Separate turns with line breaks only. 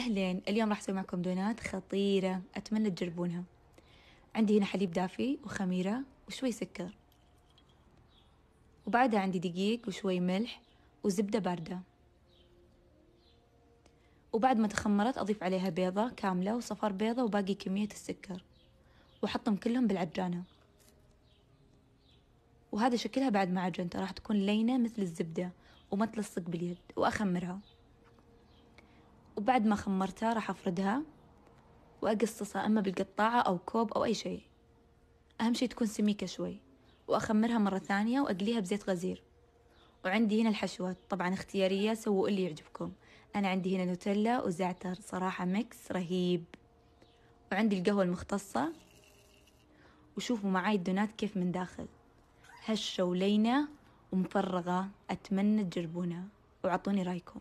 أهلين اليوم راح أسوي معكم دونات خطيرة أتمنى تجربونها. عندي هنا حليب دافي وخميرة وشوي سكر. وبعدها عندي دقيق وشوي ملح وزبدة باردة. وبعد ما تخمرت أضيف عليها بيضة كاملة وصفار بيضة وباقي كمية السكر. وأحطهم كلهم بالعجانة. وهذا شكلها بعد ما عجنتها راح تكون لينة مثل الزبدة وما تلصق باليد وأخمرها. وبعد ما خمرتها راح أفردها وأقصصها أما بالقطاعة أو كوب أو أي شيء. أهم شي تكون سميكة شوي وأخمرها مرة ثانية وأقليها بزيت غزير. وعندي هنا الحشوات طبعا اختيارية سووا اللي يعجبكم. أنا عندي هنا نوتيلا وزعتر صراحة mix رهيب. وعندي القهوة المختصة. وشوفوا معاي الدونات كيف من داخل. هشة ولينة ومفرغة أتمنى تجربونها. وعطوني رأيكم.